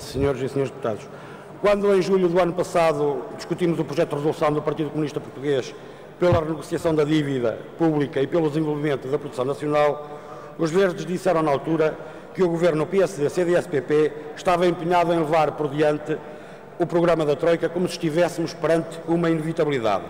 Senhores e senhores deputados, quando em julho do ano passado discutimos o projeto de resolução do Partido Comunista Português pela renegociação da dívida pública e pelo desenvolvimento da produção nacional, os verdes disseram na altura que o governo PSD-CDS-PP estava empenhado em levar por diante o programa da Troika como se estivéssemos perante uma inevitabilidade.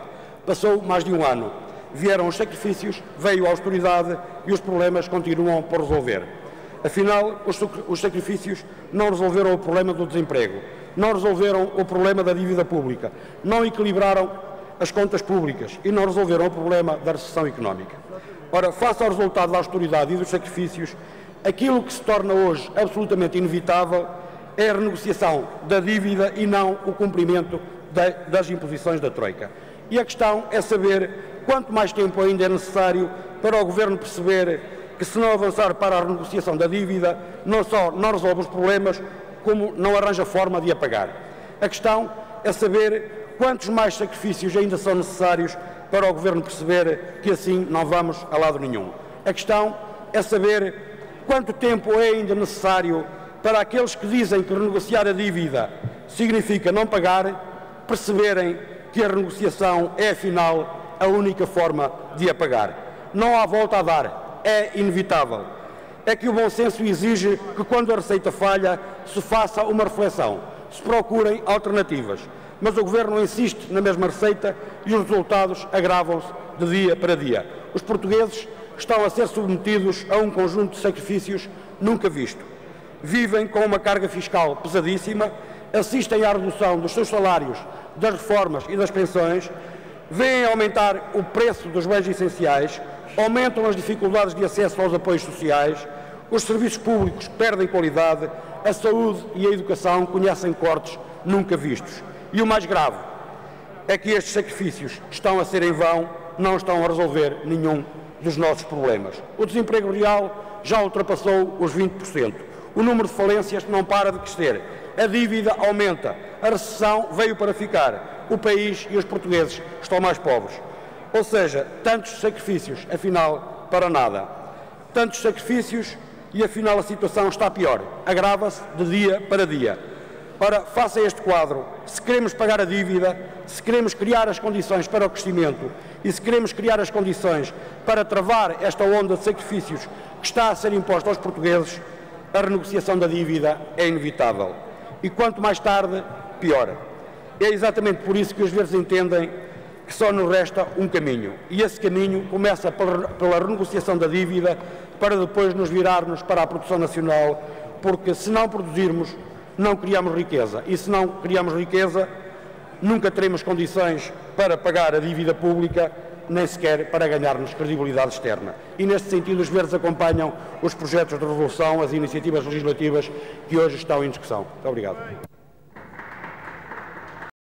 Passou mais de um ano, vieram os sacrifícios, veio a austeridade e os problemas continuam por resolver. Afinal, os sacrifícios não resolveram o problema do desemprego, não resolveram o problema da dívida pública, não equilibraram as contas públicas e não resolveram o problema da recessão económica. Ora, face ao resultado da austeridade e dos sacrifícios, aquilo que se torna hoje absolutamente inevitável é a renegociação da dívida e não o cumprimento das imposições da Troika. E a questão é saber quanto mais tempo ainda é necessário para o Governo perceber que se não avançar para a renegociação da dívida, não só não resolve os problemas, como não arranja forma de a pagar. A questão é saber quantos mais sacrifícios ainda são necessários para o Governo perceber que assim não vamos a lado nenhum. A questão é saber quanto tempo é ainda necessário para aqueles que dizem que renegociar a dívida significa não pagar, perceberem que a renegociação é, afinal, a única forma de a pagar. Não há volta a dar é inevitável. É que o bom senso exige que, quando a receita falha, se faça uma reflexão, se procurem alternativas. Mas o Governo insiste na mesma receita e os resultados agravam-se de dia para dia. Os portugueses estão a ser submetidos a um conjunto de sacrifícios nunca visto. Vivem com uma carga fiscal pesadíssima, assistem à redução dos seus salários, das reformas e das pensões, veem aumentar o preço dos bens essenciais, aumentam as dificuldades de acesso aos apoios sociais, os serviços públicos perdem qualidade, a saúde e a educação conhecem cortes nunca vistos. E o mais grave é que estes sacrifícios estão a ser em vão, não estão a resolver nenhum dos nossos problemas. O desemprego real já ultrapassou os 20%. O número de falências não para de crescer. A dívida aumenta. A recessão veio para ficar. O país e os portugueses estão mais pobres. Ou seja, tantos sacrifícios, afinal, para nada. Tantos sacrifícios e afinal a situação está pior. Agrava-se de dia para dia. Ora, face a este quadro, se queremos pagar a dívida, se queremos criar as condições para o crescimento e se queremos criar as condições para travar esta onda de sacrifícios que está a ser imposta aos portugueses, a renegociação da dívida é inevitável. E quanto mais tarde, pior. É exatamente por isso que os verdes entendem que só nos resta um caminho. E esse caminho começa pela renegociação da dívida para depois nos virarmos para a produção nacional, porque se não produzirmos, não criamos riqueza. E se não criamos riqueza, nunca teremos condições para pagar a dívida pública, nem sequer para ganharmos credibilidade externa. E neste sentido, os Verdes acompanham os projetos de resolução, as iniciativas legislativas que hoje estão em discussão. Muito obrigado.